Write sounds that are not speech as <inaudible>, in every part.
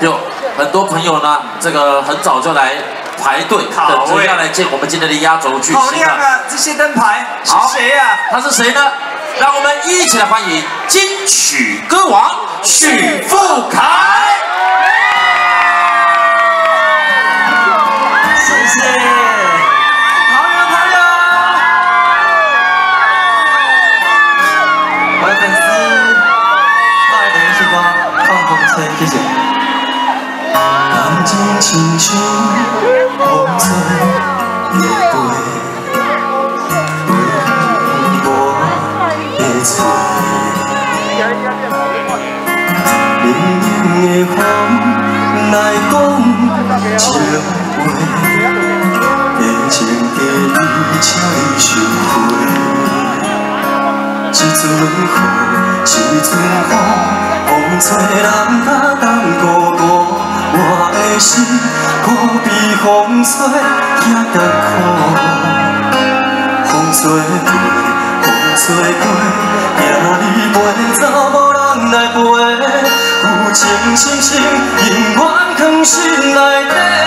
有很多朋友呢，这个很早就来排队，等着要来见我们今天的压轴巨好星了。亮啊！这些灯牌是好谁呀？他是谁呢？让我们一起来欢迎金曲歌王许富凯。亲像风吹日飞，微风的吹，冷冷的风来讲情话，变情的你请你收回。一阵雨，一阵风，风吹人甲人孤孤，的心搁被风吹遐艰苦。风吹过，风吹过，行你陪走，无人来陪。有情深深，永远藏心内底。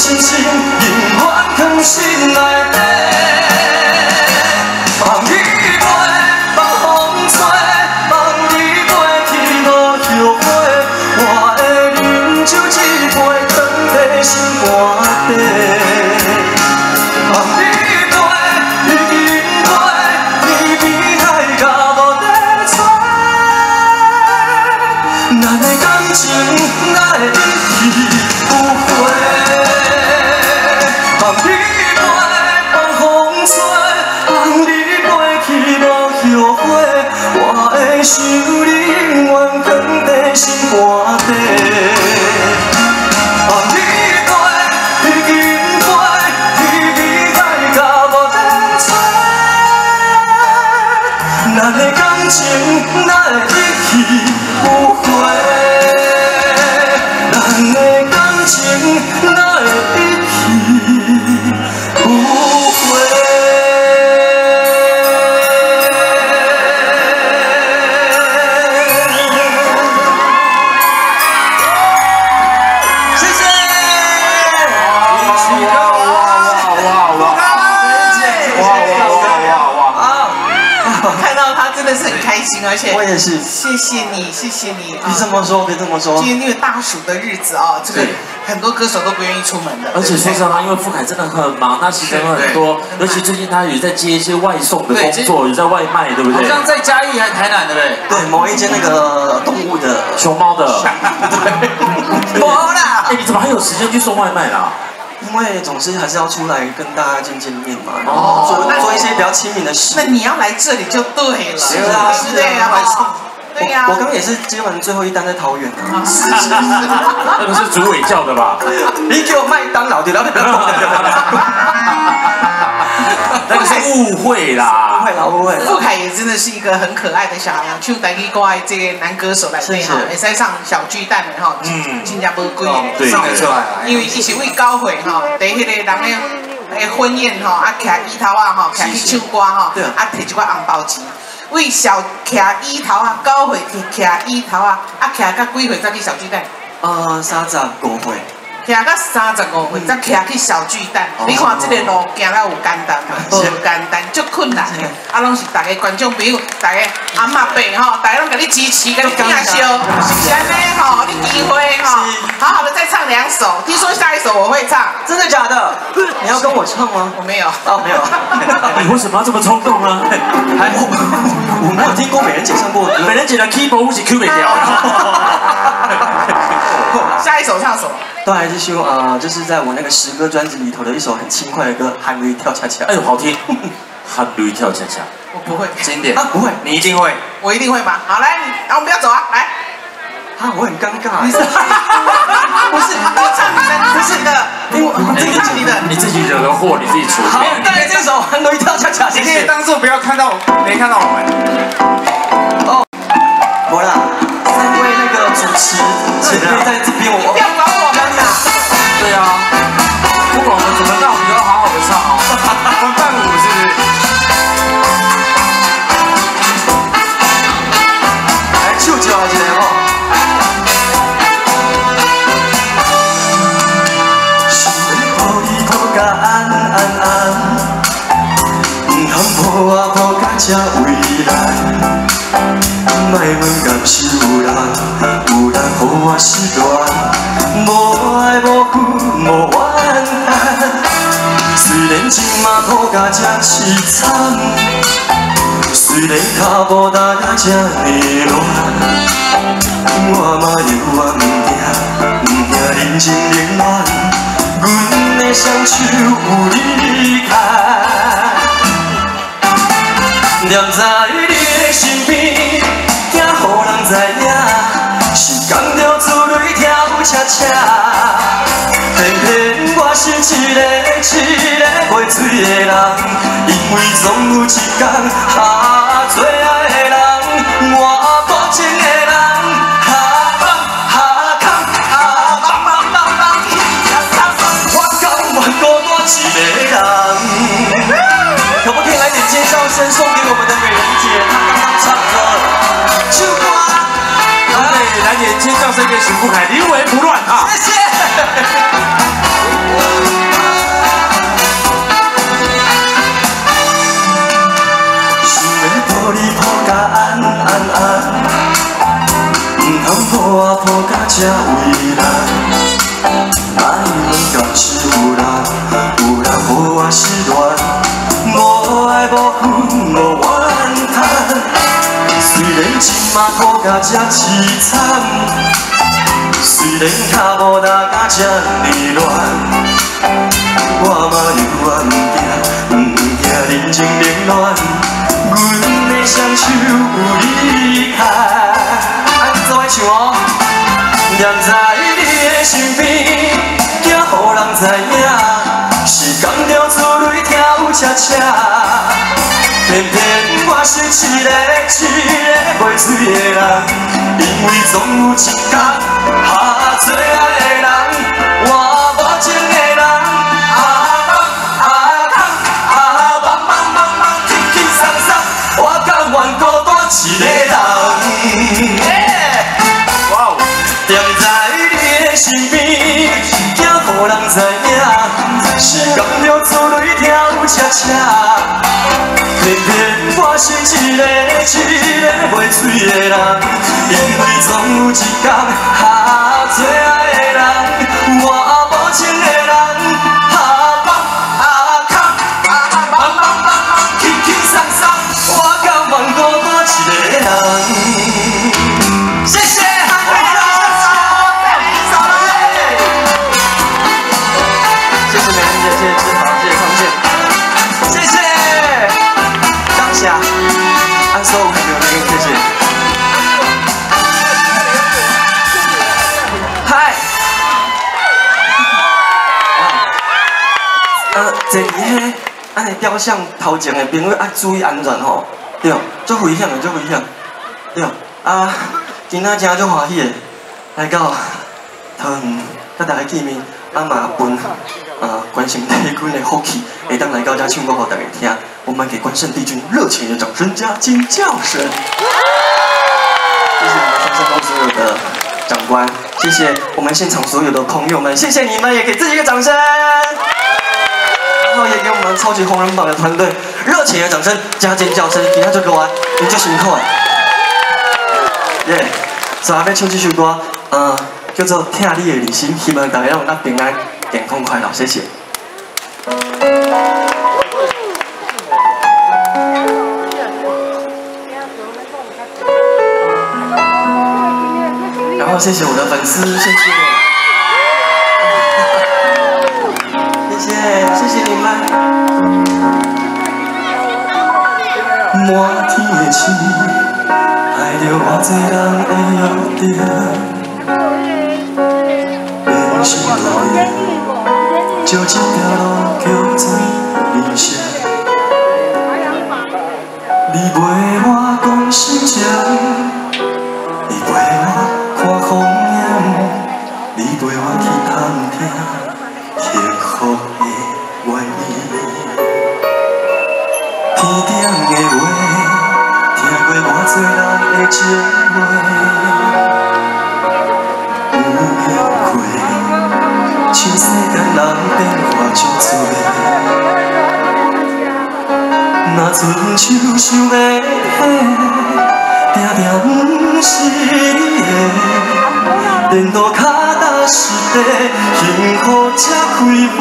有情深深，永远藏真的是很开心，而且我也是，谢谢你，谢谢你啊别！这么说，别这么说今。天因为大暑的日子啊，这个很多歌手都不愿意出门的，而且说实话，因为傅凯真的很忙，他行程很多，尤其最近他也在接一些外送的工作，也在外卖，对不对？好像在嘉义还台南对不对？对，某一间那个动物的，熊猫的，<laughs> 没啦哎，你怎么还有时间去送外卖啦？因为总是还是要出来跟大家见见面嘛，然哦后做做一些比较亲民的事那。你要来这里就对了，是啊？是啊对呀，我我刚刚也是接完最后一单在桃园啊，是是是，那不是主委叫的吧？<laughs> 你给我麦当劳，对不对？那个是误会啦，误会啦，误会傅。凯也真的是一个很可爱的小孩，唱台语歌的这个男歌手来对哈，也是。会使唱小巨蛋的哈，嗯。新加坡贵对的，没错因为伊是为高会哈，第迄个人的诶婚宴哈，啊徛椅头啊哈，徛去唱歌哈，对。啊摕一寡红包钱。为小徛椅头啊，高会摕徛椅头啊，啊徛到几岁才去小巨蛋？呃，三十五岁，徛到三十五岁才徛去小巨蛋，你看这个路行了有简单吗？无简单，足困难的。啊，拢是大家观众朋友，大家阿嬷伯吼，大家拢给你支持，给你听笑，是安尼吼，你机会吼，好好的再唱两首。听说下一首我会唱，真的假的？你要跟我唱吗？我没有。哦，没有。<laughs> 你为什么要这么冲动呢？还我我没有听过美人姐唱过歌。美人姐的 keyboard 我是 Q 不掉。<laughs> 下一首唱什么？都还是希望啊、呃就是在我那个诗歌专辑里头的一首很轻快的歌《韩语跳恰恰哎》。呦，好听，<laughs> 喊驴跳恰恰。我不会，经典啊，不会，你一定会。我一定会吧。好，来，然后我们不要走啊，来。啊，我很尴尬。你是 <laughs> 不是我唱你的，不是你的，你唱你的。你自己惹的祸，你自己处理。好，带来这首《韩语跳恰恰》，谢你可以谢。当做不要看到，没看到我们。哦我啦，三位那个主持前辈在这边，我啊抱甲这为难。莫问敢是有人，有人予我失恋，无爱无负无怨叹。虽然今嘛抱甲这凄惨。虽然脚步踏甲这呢乱，我嘛犹原毋惊，毋惊人情冷暖。阮的双手有你牵，念在你的身边，惊予人知影，是讲着自泪跳恰恰。偏偏我是一个一个袂水的人，因为总有一天哈最爱的人，我无情的人，哈放哈空哈放放放放，我甘愿孤单一个人。可不可以来点尖叫声我们的美人姐？她刚刚唱歌《秋瓜》，对，来点尖叫声给许富凯，临危不乱啊！谢谢。想要抱你抱甲安安安，毋通抱啊抱甲这为难。莫问敢是有人，有人予我嘛抱甲这凄惨。虽然脚步踏甲这呢乱，我嘛犹原毋惊，毋惊人情冷暖。阮的双手有你牵，啊，做伙唱哦。念在你的身边，惊予人知影，是讲着自泪跳恰恰。偏偏我是一个水的人，因为总有一天哈最爱的人，换无情的人，啊放啊空啊放放放放，轻轻松松，我甘愿孤单一个是一个一个袂水的人，因为总有一天哈最爱的人，我雕像头前的朋友爱注意安全吼，对，足危险的，足危险，对，啊，今仔真足欢喜的，来到桃园，甲大家见面，啊嘛分啊关心帝君的福气，会当来到这唱歌给大家听，我们给关圣帝君热情的掌声加尖叫声。谢谢我们三圣宫所有的长官，谢谢我们现场所有的朋友们，谢谢你们，也给自己一个掌声。后也给我们超级红人榜的团队热情的掌声加尖叫声，今天这个完，你就辛苦了。耶，所以要唱这首歌，呃，叫做《听你的理心》，希望大家有那平安、健康、快乐，谢谢。然后谢谢我的粉丝，谢谢，谢谢，谢谢你们。满天的星，爱着偌多人的约定，人生路里，就一条路叫做人生。你陪我讲心情，天顶的话，听过偌多人的情话，有明过，像世间人变化真多。若春秋想要起，定定不是你的，电脑脚踏实地，幸福才开飞。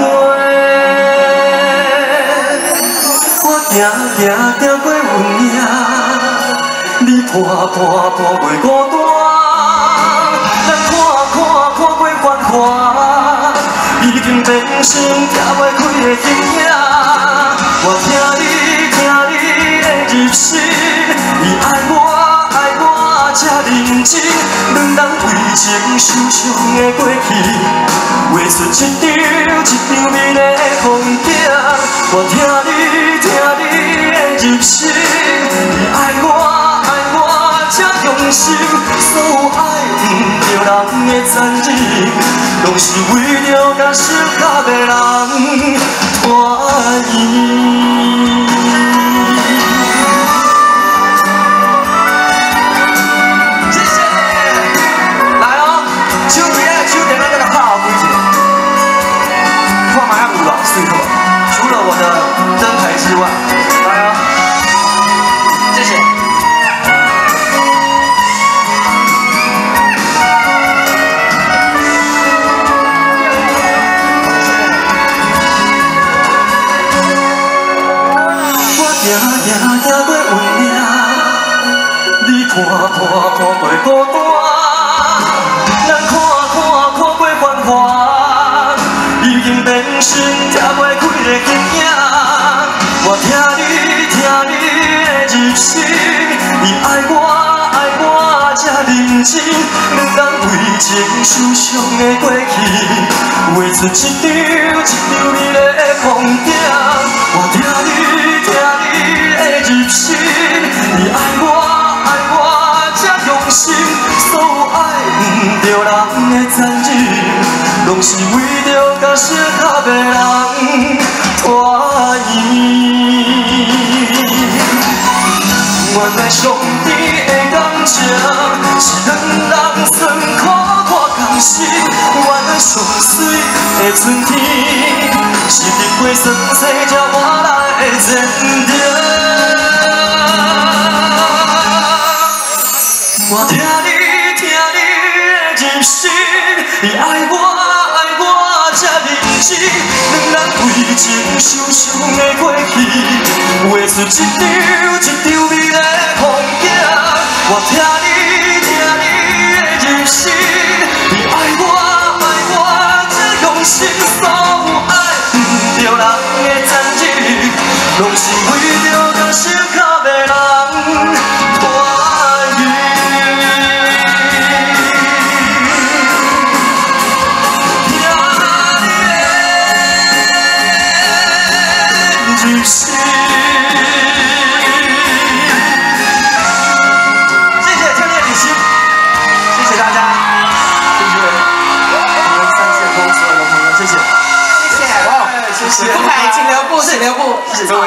行行走过运命，你伴伴伴袂孤单，咱看看看过繁华，已经变成拆袂开的形影。我听你听你的入心，你爱我这认真，两人为情受伤的过去，画出一张一张美丽的风景。我听你听你的入心，你爱我爱我这用心，所有爱不着人的残忍，拢是为着看看看过孤单，咱看看看过繁华，已经变成拆袂开的形影。我听你听你的入心，你爱我爱我这认真，两人为情受伤的过去，画出一张一张美丽的风景。我听你听你的入心，你爱我心，所有爱不着人的残忍，拢是为着甲适合的人团圆。原来上天的感情是两人酸苦看甘心，原来上水的春天是经过酸涩才换来的坚定。听你听你的入心，你爱我爱我这认真，两人为情受伤的过去，画出一张一张美丽的风景。我听你听你的入心，你爱我爱我这用心，所有爱不着人的残忍，拢是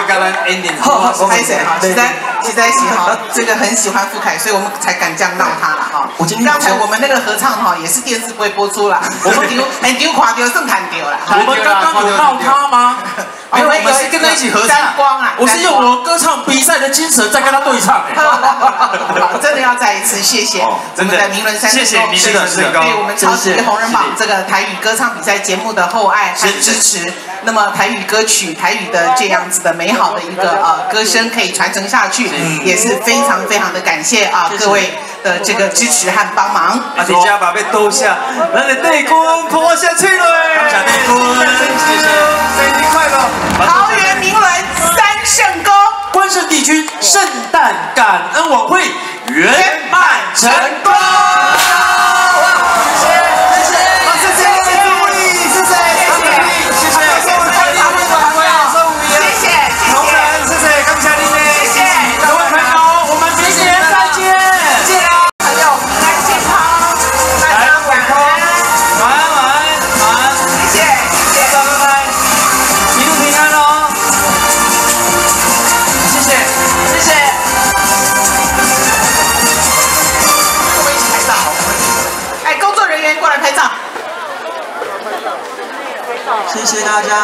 跟咱 ending 好，好，拍谁哈？实在实在是哈，这个很喜欢傅凯，所以我们才敢这样闹他了哈。刚才我们那个合唱哈，也是电视不会播出啦。<laughs> 我们丢，哎丢垮丢，正弹丢了。我们刚刚有闹他吗？没有，我们是跟他一起合唱。光啊！我是用我歌唱比赛的精神在跟他对唱。<laughs> 好，真的要再一次谢谢我们的名人三谢谢名人三对我们超级红人榜这个台语歌唱比赛节目的厚爱和支持。那么台语歌曲，台语的这样子的美好的一个呃歌声可以传承下去，也是非常非常的感谢啊各位的这个支持和帮忙。啊，大家把被多下，咱的内功破下去了。感谢内功，谢谢，生日快乐！桃园名伦三圣宫，关圣帝君圣诞感恩晚会圆满成功。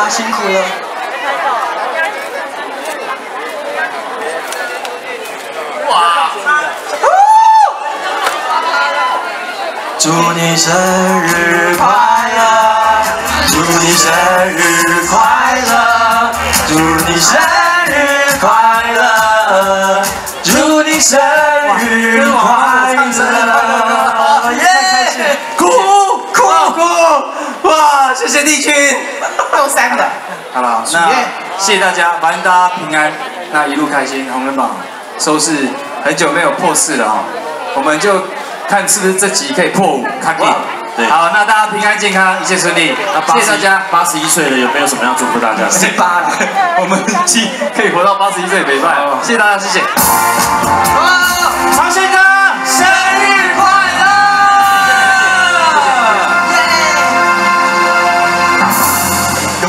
辛苦了。哇！祝你生日快乐！祝你生日快乐！祝你生日快乐！祝你生日快乐！耶！哭哭哭！哇！谢谢帝君。够三个。好了，那谢谢大家，祝大家平安，那一路开心。红人榜收视很久没有破四了哈，我们就看是不是这集可以破五，看定。对，好，那大家平安健康，一切顺利。那谢谢大家。八十一岁了，有没有什么要祝福大家？十八了，<laughs> 我们既可以活到八十一岁，没办法。谢谢大家，谢谢。长轩哥，生日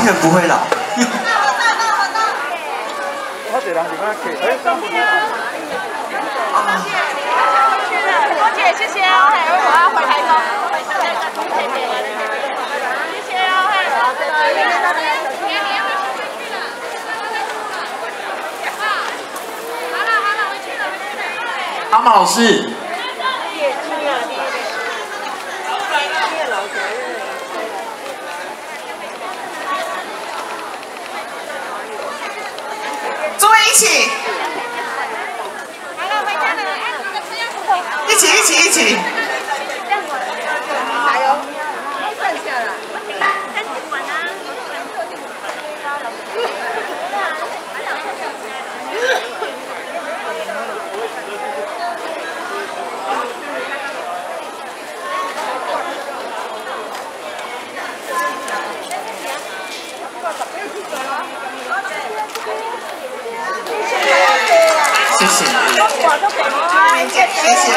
永远不会老。郭姐，谢谢哦，我要回台中。谢谢哦，好好了，回去了回去了。阿马老师。诸位一起，一起一起一起。加油！剩下了。谢谢。谢谢。